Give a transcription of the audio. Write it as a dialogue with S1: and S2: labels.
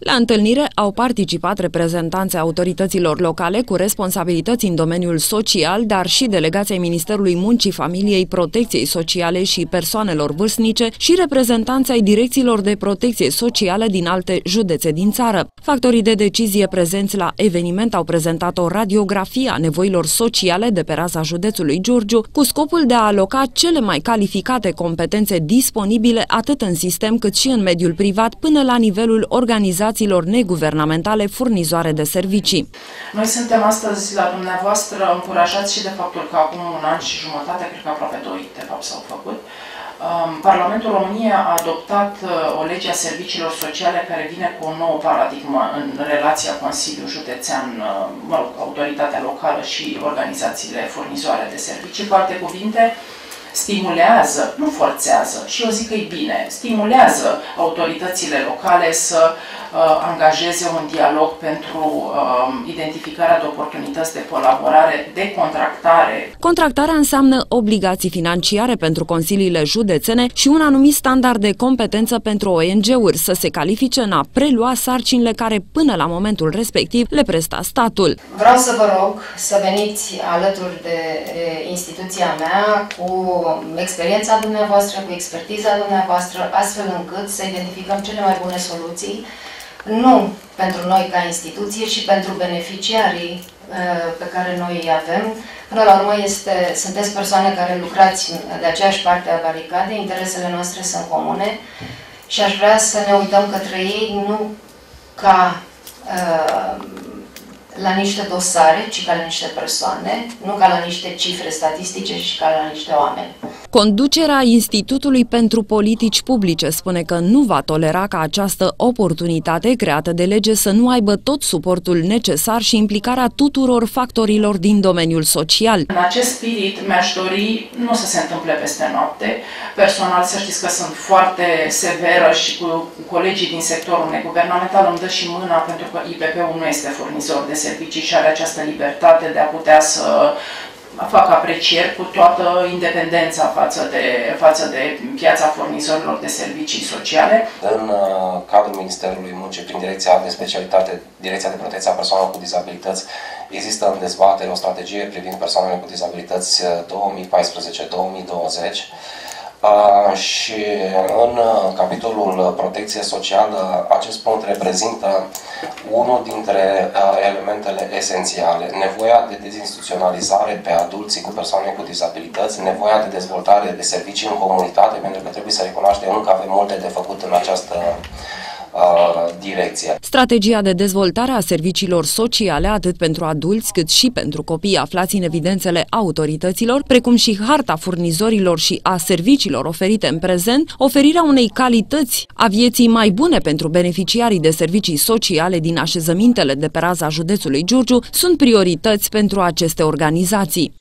S1: La întâlnire au participat reprezentanții autorităților locale cu responsabilități în domeniul social, dar și delegația Ministerului Muncii, Familiei, Protecției Sociale și Persoanelor Vârstnice și reprezentanții ai direcțiilor de protecție socială din alte județe din țară. Factorii de decizie prezenți la eveniment au prezentat o radiografie a nevoilor sociale de pe raza județului Giurgiu, cu scopul de a aloca cele mai calificate competențe disponibile atât în sistem cât și în mediul privat până la nivelul organizației organizațiilor neguvernamentale furnizoare de servicii.
S2: Noi suntem astăzi la dumneavoastră încurajați și de faptul că acum un an și jumătate, cred că aproape doi, de fapt, s-au făcut, um, Parlamentul României a adoptat uh, o lege a serviciilor sociale care vine cu o nouă paradigmă în relația Consiliu Județean, uh, mă rog, autoritatea locală și organizațiile furnizoare de servicii. Cu alte cuvinte, stimulează, nu forțează, și eu zic că e bine, stimulează autoritățile locale să uh, angajeze un dialog pentru uh, identificarea de oportunități de colaborare, de contractare.
S1: Contractarea înseamnă obligații financiare pentru consiliile județene și un anumit standard de competență pentru ONG-uri să se califice în a prelua sarcinile care până la momentul respectiv le presta statul.
S3: Vreau să vă rog să veniți alături de instituția mea cu experiența dumneavoastră, cu expertiza dumneavoastră, astfel încât să identificăm cele mai bune soluții, nu pentru noi ca instituție, ci pentru beneficiarii uh, pe care noi îi avem. Până la urmă, este, sunteți persoane care lucrați de aceeași parte a baricadei, interesele noastre sunt comune și aș vrea să ne uităm către ei nu ca uh, la niște dosare, ci ca la niște persoane, nu ca la niște cifre statistice, ci ca la niște oameni.
S1: Conducerea Institutului pentru Politici Publice spune că nu va tolera ca această oportunitate creată de lege să nu aibă tot suportul necesar și implicarea tuturor factorilor din domeniul social.
S2: În acest spirit mi-aș dori nu să se întâmple peste noapte. Personal să știți că sunt foarte severă și cu colegii din sectorul neguvernamental îmi dă și mâna pentru că IPP-ul nu este furnizor de servicii și are această libertate de a putea să fac aprecieri cu toată independența față de, față de piața furnizorilor de servicii sociale.
S4: În uh, cadrul Ministerului Muncii, prin Direcția de Specialitate, Direcția de Protecție a Persoanelor cu Dizabilități, există în dezbatere o strategie privind persoanele cu dizabilități 2014-2020 uh, și în uh, capitolul protecție socială acest punct reprezintă unul dintre uh, elementele esențiale, nevoia de dezinstituționalizare pe adulții cu persoane cu dizabilități, nevoia de dezvoltare de servicii în comunitate, pentru că trebuie să recunoaștem că avem multe de făcut în această direcție.
S1: Strategia de dezvoltare a serviciilor sociale, atât pentru adulți cât și pentru copii aflați în evidențele autorităților, precum și harta furnizorilor și a serviciilor oferite în prezent, oferirea unei calități a vieții mai bune pentru beneficiarii de servicii sociale din așezămintele de pe raza județului Giurgiu, sunt priorități pentru aceste organizații.